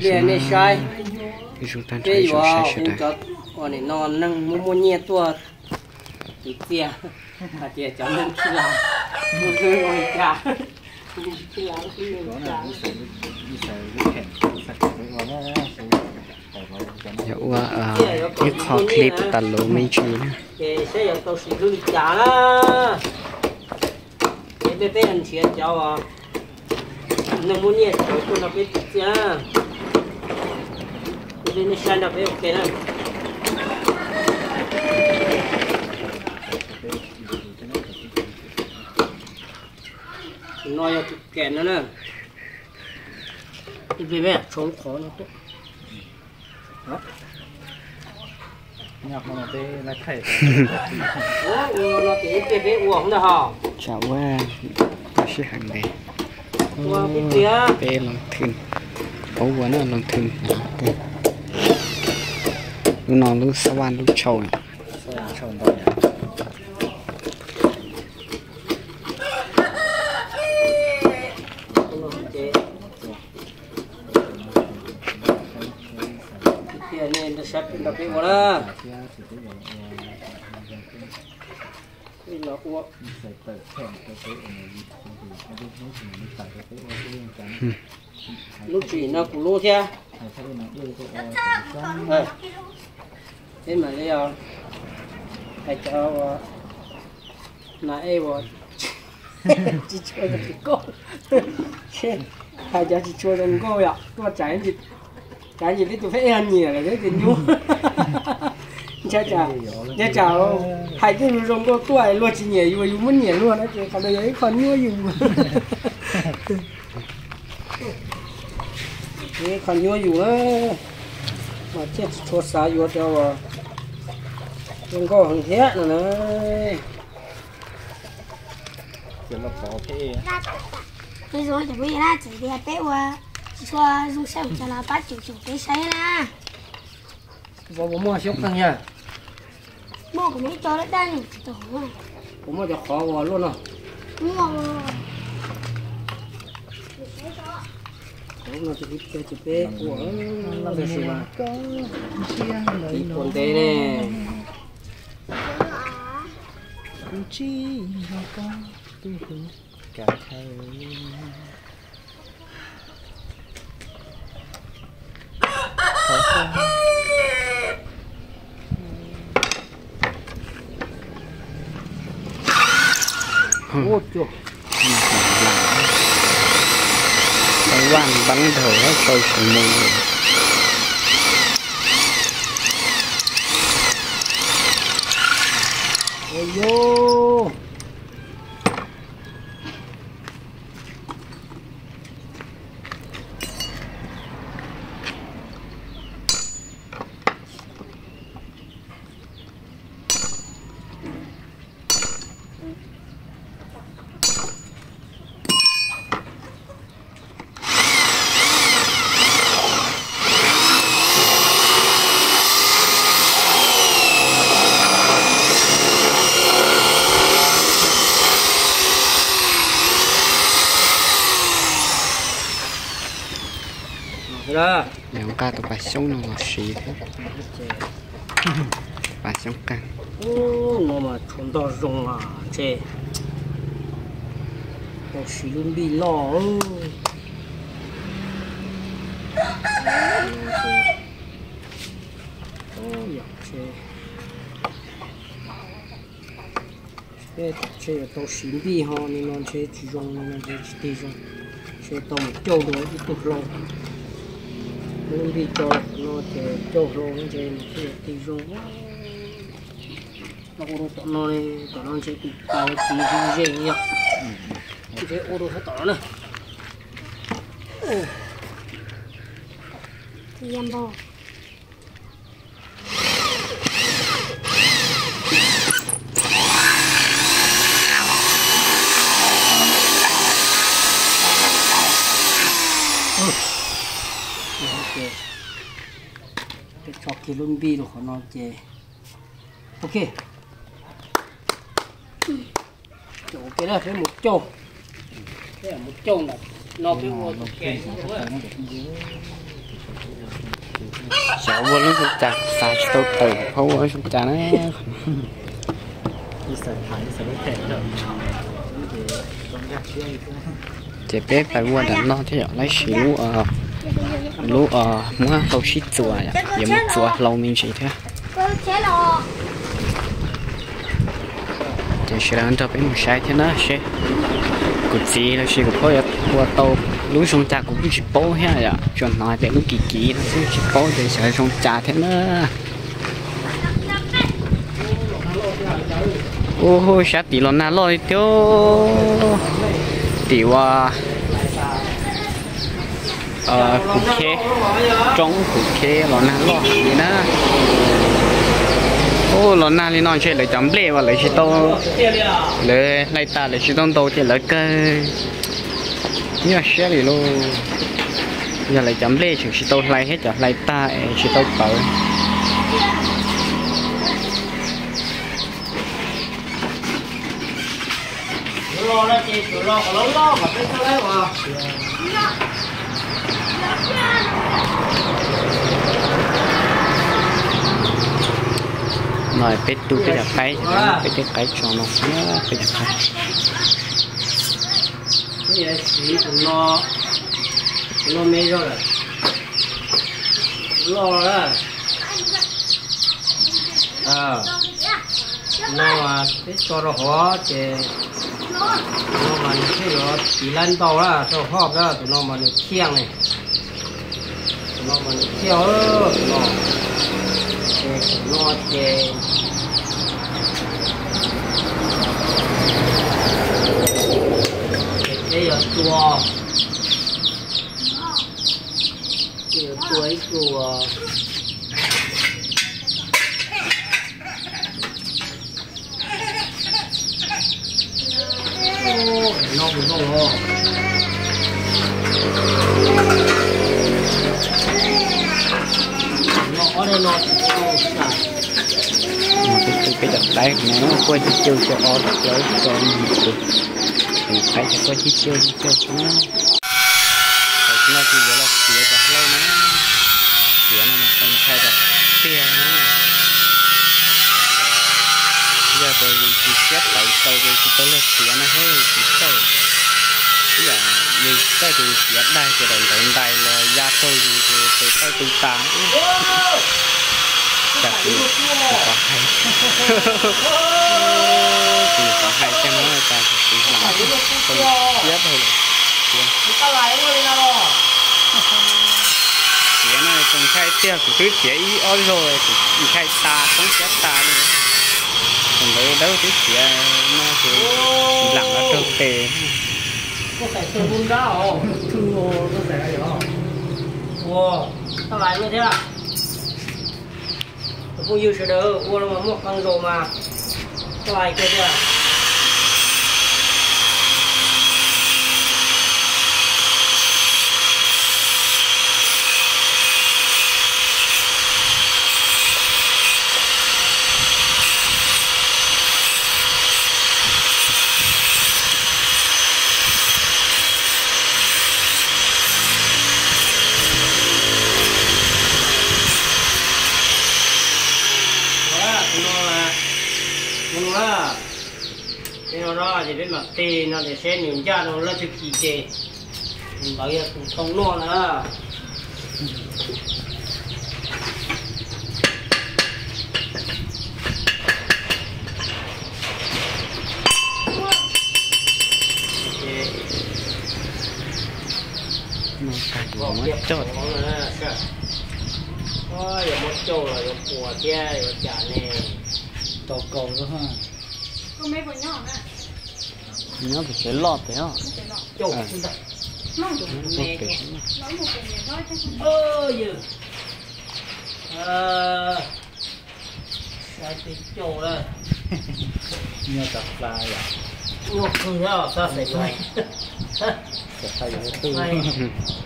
liền này sai ví dụ tan cái chỗ vào sai sẽ cũng đây cho còn này non nâng mua mua nhẹ tua thì tia à cho nên khi làm mua rơi rồi cả khi làm khi làm dẫu à cái kho clip tàn lỗ mấy chi nữa cái sẽ có tàu sử dụng trả cái bé bé ăn tiền cháu à. Nâng mua nhẹ cháu nó biết tia cái này sai là bé ok nè nói cái kẹn nữa nè cái bé bé trốn khó nó tốt nhạc mà bé là khẩy Ủa, nó cái bé bé uống đó hả? chào qua nó sẽ hàng đây Uống cái kia. bé lòng thương, ấu nó lòng thun lúc nào lúc sao ban lúc trâu tròn đỏ nhá Kia nên nó sắp nó bé uống đó. Cái nó uống. Lúc chỉ nó cũng lô theo. Ờ. Thế mà bây giờ phải cho nãy vào chỉ cho được cô. Hai cháu chỉ cho được cô ạ. Tôi trái gì trái gì đấy tôi phải ăn nhiều là đấy thì nhu chào chào chào chào hai cái rồng cô tuổi luôn chỉ nhảy vừa muốn nhảy luôn đấy còn đây ấy còn nhu dùng thế còn nhu dùng đó mà chết cho xa vô cho đừng có hằng thế nữa. Này kiểu là bỏ cái Bây giờ chuẩn bị là chỉ để bé qua cho dùng xem cho là bắt chủ chủ cái xe na vào bố mua xúc tăng nha mua của mấy cho nó đang tổ mà bố mua cho khó vào luôn rồi. Mua mua cho cái cho bé của nó là gì mà? thì còn thế nè chi nó có tu hứng cả thầy ô chuột cái bắn thở hết, tôi chỉ mù ôi đó. Nếu ca tụi bà sống nó là xì thế. Bà sống căng. Ô nó mà chúng ta dùng à chê. Nó sử dụng bị lò ô. Dạ chê. Chê chê tao sử dụng bị họ nên nó chê chỉ dùng nó chê chỉ dùng chê tao một châu đó thì tụt lâu nên bị cho nó thì cho lâu nó chê chê đi dùng nó cũng tô nó này tao nó sẽ cũng tao thì dùng gì nhỉ thế ô tô hết tao nữa. Thì em bò ok cái lông bi rồi nó chè ok chỗ cái đó phải một chỗ cái là một chỗ là nó phải một cái sao vô nó chúng ta sai tôi từ không có chúng ta nó chế bếp phải mua đạn nó thế lấy xíu à lú ờ mua lâu xí chùa giờ một chùa lâu mình chỉ thế. Thì sẽ ăn cho bé một sai thế nó sẽ cụt gì là sẽ có phải qua tàu lú sông trà cũng chỉ bố hết à? Cho nói để lú kỳ kỳ nó cũng chỉ bố để sẽ sông trà thế nữa ô hô sao tỷ lon na lôi tiêu. Tỷ wa ờ khe trong cụ khe lon na lo gì đó ô, lò na li non chơi lấy chấm lệ và lấy chỉ tô. Lấy lấy ta lấy chỉ tông to chơi lấy cây. Nhưng xe đi luôn. Giờ lấy chấm lệ chỉ chỉ tô lấy hết rồi lấy ta chỉ to cỡ. Lo đó chị chủ lo có lâu lo mà cái sao đấy mà nói biết tu cái là cái cái cái cái cho nó. Nhớ cái là cái. Cái chị chủ lo lo mấy rồi. Lo đó. À nó mà cái cho nó hóa chị nó mà cái đó chỉ lên tàu đó cho họp đó tụi nó mà được khiêng này nó mà được khiêng nó chị nó chị đây là chùa đây là chùa Ô, nó cũng không ho nó ở đây nó nó xả mà cái đấy nó quay chỉ chiêu cho ó được lấy cho mình được. Thì phải cho quay chỉ chiêu cho nó. Rồi nó thì giờ là phía cả lâu nó phía nó mà không thay được phía nó giờ tôi chỉ xếp lại sau đây thì tôi là phía nó hơi chỉ sau bây giờ cái thì phía đây cái đồng đồng đây là gia tôi thì tôi tôi tôi ta thì có hay thì có hay cho nó là ta làm không biết thôi phía này còn khai tiêu của tôi phía ý ôi rồi thì khai ta không chết ta nữa còn đấy đâu cái phía nó thì lặng ở trong tề có phải buôn cá không thu nó phải cái đó wow ta lại luôn thế à tôi không sẽ sự đỡ wow nó mà mua con rồi mà ta lại cái chưa đó nó là nó là cái nó đó thì biết mặt tê nó để xe nhiều ra nó là thực kỳ tê bảo giờ cũng không lo nữa. Chốt. ôi giờ mất chỗ rồi giờ của kia giờ trả nè. Tổ cầu đó ha. Không mấy bọn nhỏ nhớ phải chế lọt thế hả ờ. Sai tiếng chỗ rồi nhớ tập lại à. Uống không nhớ sao sẽ lại sẽ thay cái tư.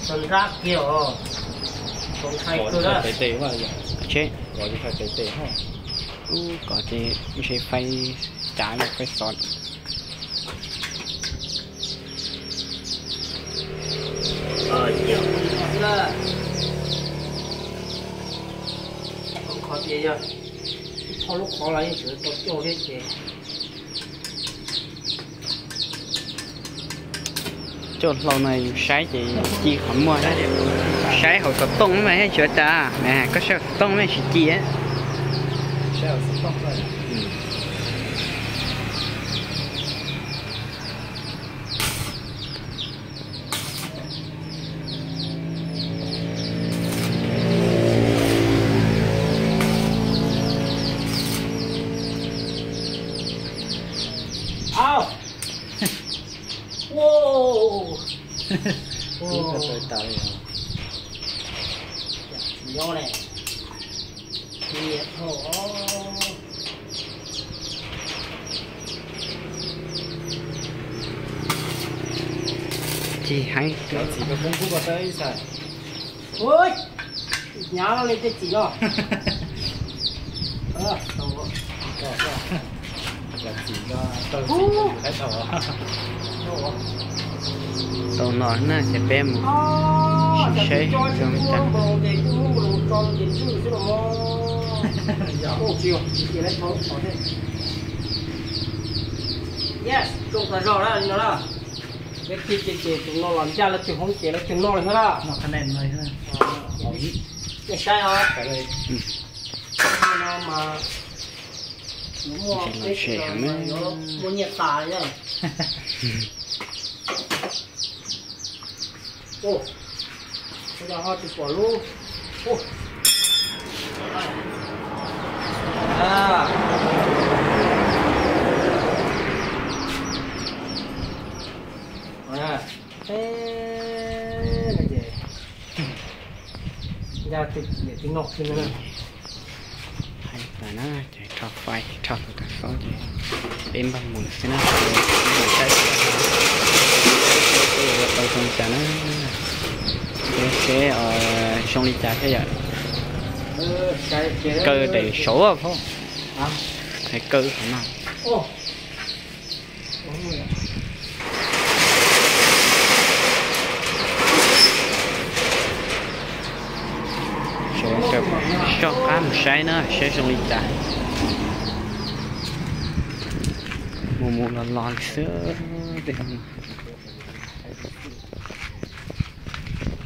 Sân rác kiểu ờ. không thay cơ đó. phải tế mà chết. Gọi đi phải tế tế hả có thì sẽ phải trả được cái sọt. Ờ nhiều đó chế rồi thao lúc khó lấy chữ tôi cho hết chế chỗ lâu này sái chị chi không mua đấy sái hồi có tông mấy sửa ta nè, có sao tông mấy chỉ chi á sẽ hồi phía rồi Ao. Wow. Đúng là tôi tới rồi. Vô này. Nhiệt hổ chi hay Nó chỉ có công phu vào tới sao? Ôi. Nhá nó lên cái gì đó. Ờ, rồi. Là có tôi chỉ có cái có. tàu nó nó sẽ bé một nó nó có thế. Yes, chúng ta rõ ra nó là. Cái kia kia kia chúng nó làm ra là chúng không kia là chúng nó là hết á. Nó khả năng rồi ha. Cái sai hả? Cái đây. nó mà nó mua cái nó nó mua nhiệt tà nhá ô bây giờ họ chụp bỏ luôn ô à à thế này gì ra thì để cái nọc trên này hay là nó chạy trò phai trò cả số gì. Em bằng mùi xin nó. Chạy tàu không trả nó. Cái cái ở trong đi trả cái giờ cơ để số à không? Cái cơ không? Nào 60 60 mùa mùa là lòn sữa tiền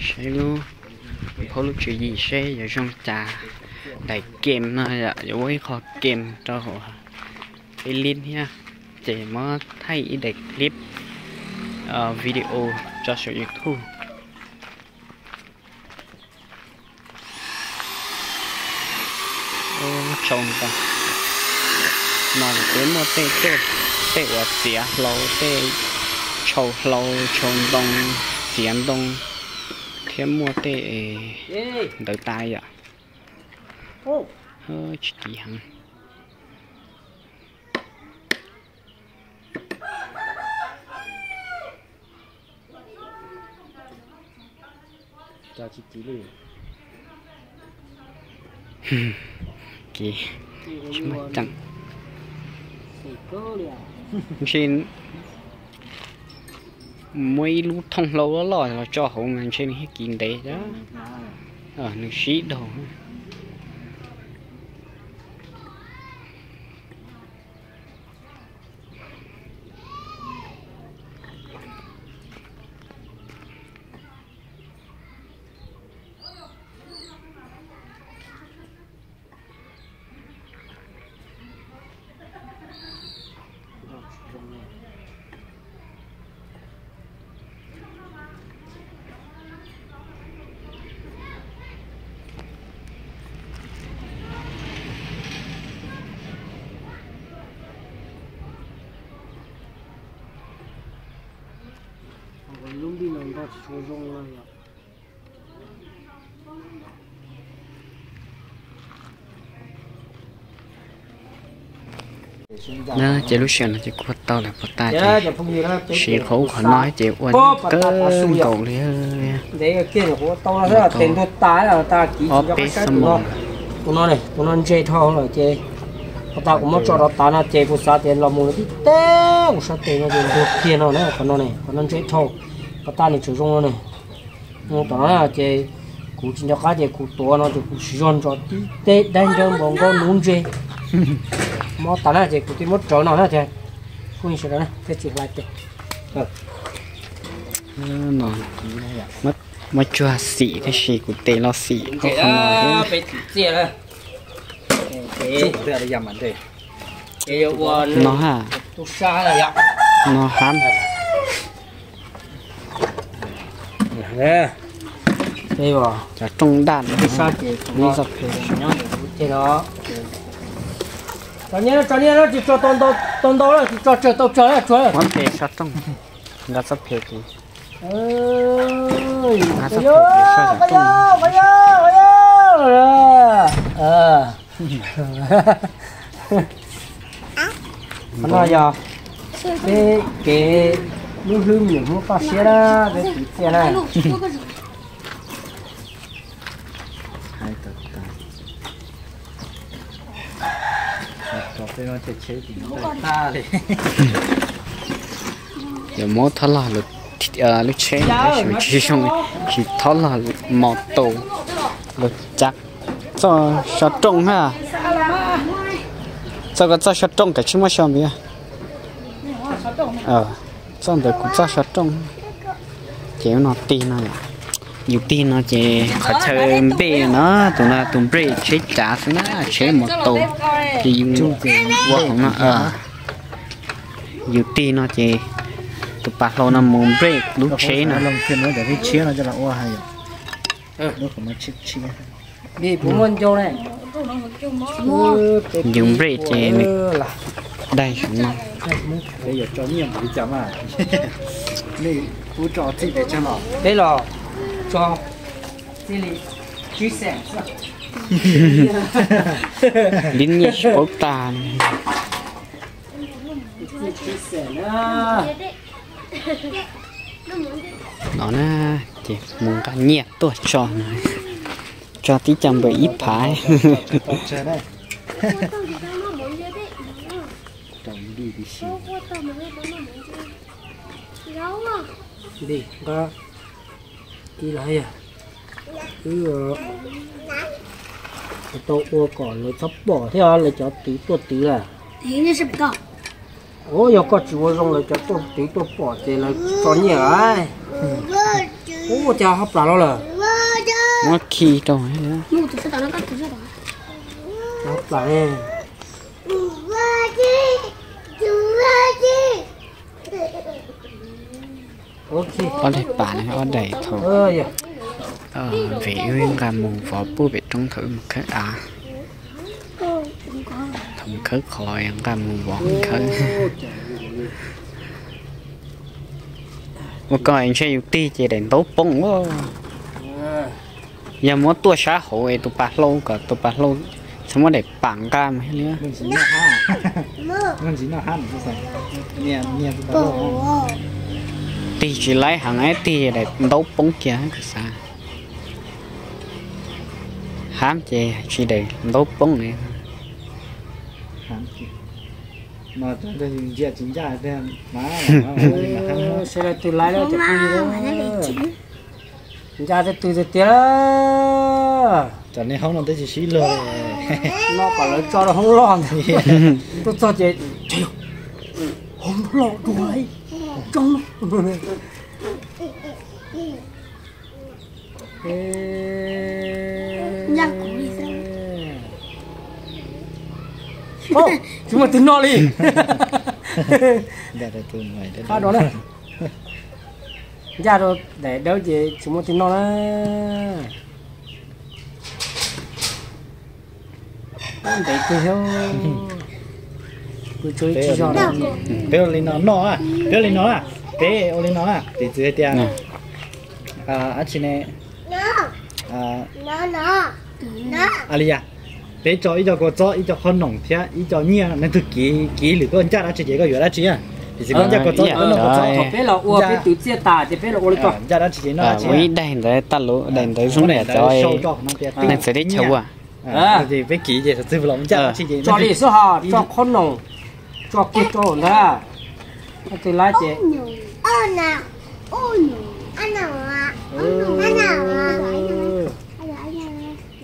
xe luôn có lúc chuyện gì xe giờ trong ta đại kem nữa, dạ giờ quấy kho kem cho họ. Cái link nha chỉ mới thay để clip uh, video cho sự youtube trông ta nó cái mà tê tê tê ở tía lâu tê trâu lâu trông đông xiên đông. Thêm mua tê ê đỡ tay ạ. Ô. Hơi chỉ hằng Cho chị tí liền. kì. Chứ mà chẳng trên mấy lúc thông lâu đó lòi là cho hậu ngàn trên cái kín đấy đó. Ở nước sĩ đồ còn lúc đi làm ta chỉ cho rong này ạ nó chỉ lúc xưa nó chỉ có tao là có ta dạ chỉ dạ sĩ khổ khó nói chỉ quên cơ cầu ơi. Đấy cái kia là của tao là là tiền tôi tái là ta chỉ cho cái của nó. Của nó này của nó chơi thao là chơi của ta cũng muốn cho nó tái là chơi phụ sa tiền là mua cái té phụ sa tiền nó tiền kia nó này của nó này của nó chơi thao của ta này sử dụng nó này nó tao là chơi cụ chỉ nhớ cái gì cụ tua nó thì cụ sử dụng cho tí tê đánh trong bọn con nún chơi mà ta nói gì cụ thì mất chỗ nào nữa thì cụ như thế này thế chỉ lại thế nó mất mất chua xỉ thế gì của tê lo xỉ có không nói bị chia rồi Chúc thế là dầm ảnh thế cái yêu quân nó hả tu sa là vậy nó ham nè đây vào cho trong đàn tu sa chỉ đi nó dọc thì nó cho nhớ cho nhớ nó chỉ cho tôn đâu tôn đâu là chỉ cho chờ tàu chờ là chờ mất phê sát trong nó sắp phê kì ơi bây sắp giờ phải bây sửa giờ bây giờ bây giờ ờ. Nó giờ cái cái lúc lưng những lúc phát xe ra cái tí xe này hai tờ tờ cà phê nó chế chế thì nó ta thì giờ mốt thắt là lực ờ lúc chế đấy chỉ xong chỉ thắt là mọt tổ lực chắc cho cho trông ha cho cái cho cho trông cái chứ mà sao bây ờ cho được cũng cho cho trông chéo nó tin nó nhiều tin nó chỉ khó chơi bê nó tụi nó tụi bê chế trả xuống nó chế một tổ. thì dùng qua không nó ờ. Nhiều tin nó chỉ tụi bạc lâu nó muốn break lúc chế nó. lòng phiền nó để cái chia nó cho là oa hay rồi nó không có chia chia đi bố môn châu này. Dùng break chế này là đây. Bây giờ cho nhiều bị chấm à? Này cú trò thì để cho nó. Đây là cho đây là chia sẻ lính nhẹ bốc tà chia sẻ nữa nó nè chỉ muốn cả nhẹ tuổi tròn này cho tí chăm bởi ít phái chơi đây trồng đi xì đi lại à? Cứ ờ, tàu ô còn nó sắp bỏ theo là cho tí tuột tí là. Thế như sập cỏ. Ô giờ có chịu rong là cho tuột tí tuột bỏ thì là cho ai ô cha hấp là nó là. Nó khi đâu ấy. Nữa nó hấp là nè ok. Có bản này có đầy thôi ơ giờ ờ vì nguyên cả mù vỏ bố bị trong thử một cái à. Thùng khứ khỏi ăn cả mù vỏ khứ một coi anh sẽ ti chỉ đến tố bông quá. Giờ muốn tua xã hội tụ bát lâu cả tụ bát lâu xong rồi để bảng cam hay nữa mình chỉ lấy hàng ấy ti để đấu bóng kia cái sao? Hám chè chỉ để đấu bóng này mà tôi tôi giờ chính ra thế má mà sẽ là đó thì mà tôi bị chín ra từ từ tiếc đó cho nên không nó tới chỉ xí lừa. Nó còn lấy cho nó không lo. Tôi cho chị không lo đùa trong nhắc đi sao ô chúng mà tính nó đi. Để để từ ngoài để khá đó này. Ra rồi để đâu chị chúng mà tính nó đó. Để tôi theo tôi chơi chỉ cho nó. bé lên nó nó à? Bé lên nó à? Bé lên nó à? Thì chỉ tiền nè. À anh chị này à. Nó nó. Nó. Alia bé cho ít cho có cho ít cho con nồng thế ít cho nhiều nên tôi kỹ kỹ lử con cha đã chỉ cái cái đó chỉ à thì chỉ con cha có cho con có cho. Bé là ua bé tự chia tả thì bé là ua lấy con cha đã chỉ nó à chỉ quý đèn đấy ta lũ đèn đấy xuống để cho nên sẽ đi chầu à? À thì bé kỹ vậy thì lòng cha chỉ cái cho đi số hà cho con nồng cho kia cho hồn ra từ lá chị. Ô nào? Ô nào anh nào? À anh nào à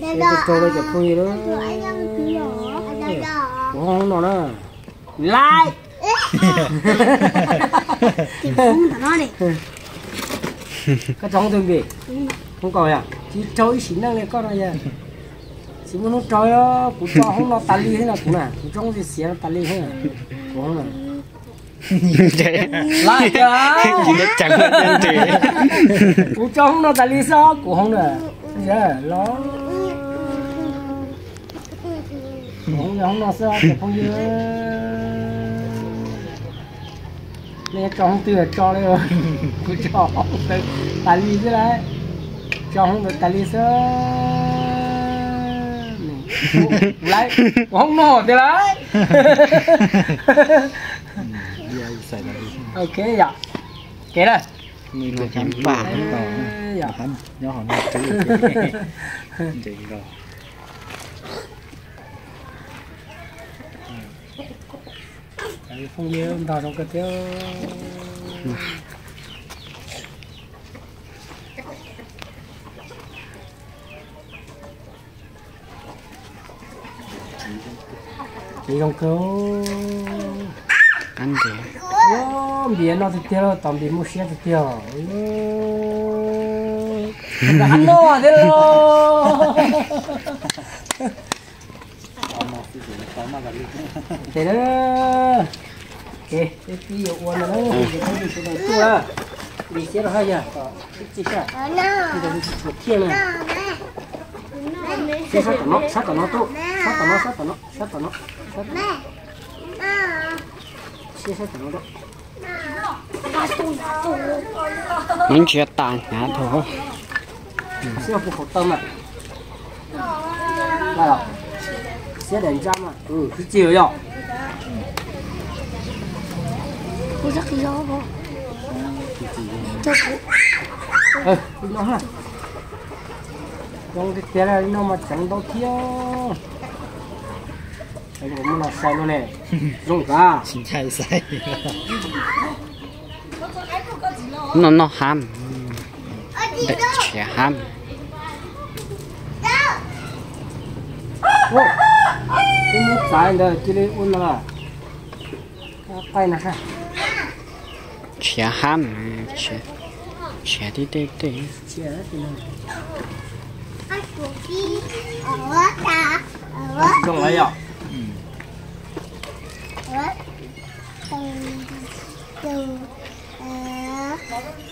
cái trâu đây chụp phui đó cũng không nó nữa lại không nó đi cái trong tương gì? Không có à? Chỉ trâu xín năng này con này chỉ muốn nó trâu á cũng cho không nó tali thế nào cũng nè cũng trong gì xía tali thế nào nè lại cho chỉ để chẳng là chị. Cho không nó tali sao cũng không nè. Giờ nó không không nó sao thì không như nè cho không từ cho đây rồi cũng cho từ tali thế đấy. Được tali sao lại không nổ thì đi ok dạ. Kể đây mình là chém bạc dạ. Hắn nhớ họ nó chữ chị rồi. Đấy, không nhớ ông tao trong cái tiêu chị không cứu ăn gì Ô, biển nó thì tiêu tầm biển mua xe thì tiêu ăn nó thế rồi thế đó. Ok cái dụ uốn nó không bị cái này tua à. Bị xe rồi hay nhỉ cái gì cả cái này. Một thiên này tao nó sát tao nó sát xe sát tao nó đó. Mình chưa tàn ngã thôi. Xe phục hộ tâm à là rồi xe đèn trăm à ừ cứ chiều rồi cô rất gió vô. Cho cô ừ nó ha trong cái tiền này nó mà chẳng đâu thiếu cái của mình là sai luôn nè? Dùng cả. Chính khai sai. Nó nó ham. Để trẻ ham. Ô cái nước trái này chỉ lấy uốn là tay nè ha trẻ ham. Trẻ trẻ đi đi đi. Chia thì 手机我打我跟我要。嗯。喂嗯嗯嗯嗯